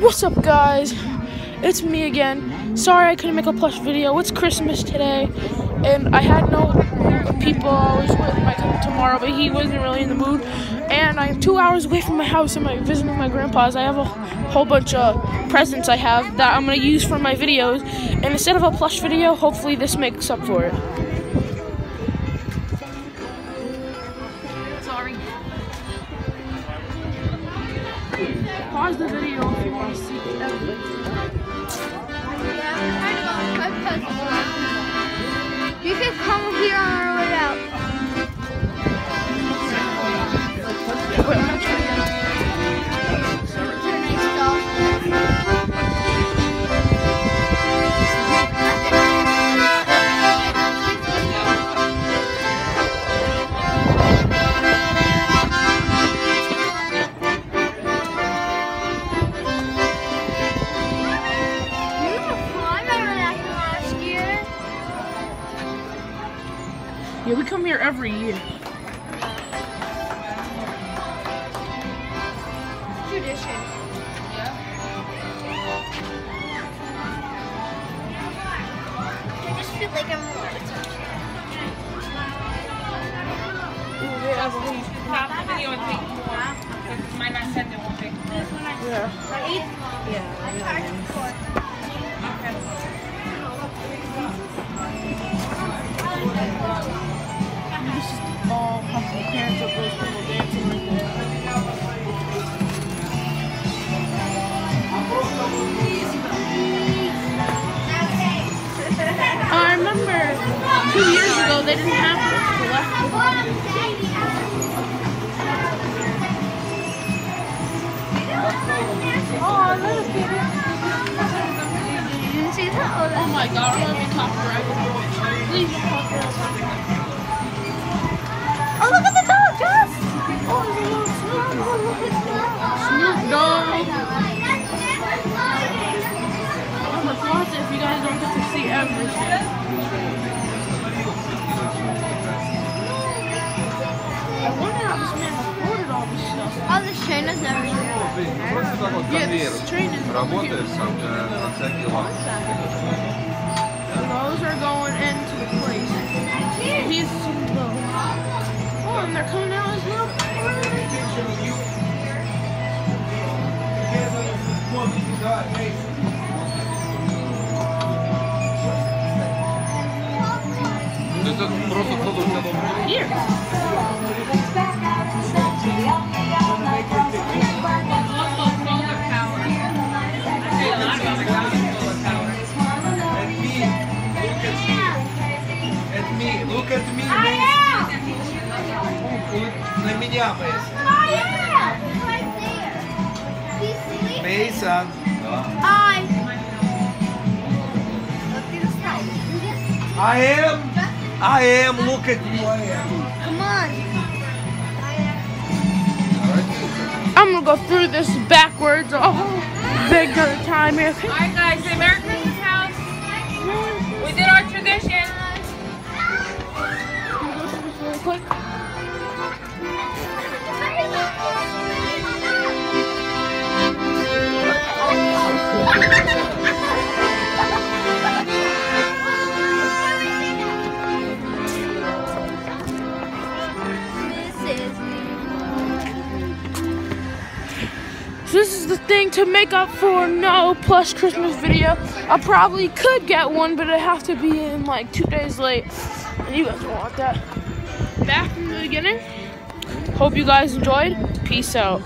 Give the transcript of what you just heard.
What's up, guys? It's me again. Sorry I couldn't make a plush video. It's Christmas today, and I had no people I was with my cousin tomorrow, but he wasn't really in the mood. And I'm two hours away from my house and I'm visiting my grandpa's. I have a whole bunch of presents I have that I'm gonna use for my videos. And instead of a plush video, hopefully this makes up for it. You can come here Yeah, we come here every year. Tradition. Yeah. I just feel like I'm Stop the video and take more. Because might not send it, won't take. Yeah. This two years ago they didn't have this. They left it. Oh, look at it. You didn't see that? Oh, Oh my god, I'm gonna be copyrighted. Please copyright. oh look at the dog, Joss! Oh, there's a little Snoop. Oh, look at. Snoop Dogg. I'm pause it if you guys don't get to see everything. All the trainers and everything. Просто так вот Yeah, конвейер. this train is Работает сам э, на всякий лад. Those are going into the place. He's in the. Oh, and they're coming out as well. То есть это просто кто-то у тебя дома. Here. На меня, Мейсон. Мейсон. I. I am. I am. Look at me. I am. Come on. I'm gonna go through this backwards a whole bigger time here. Alright guys, the Merry Christmas house. We did our tradition. So this is the thing to make up for no plus Christmas video. I probably could get one, but it'd have to be in like two days late. And you guys won't want that. Back from the beginning. Hope you guys enjoyed. Peace out.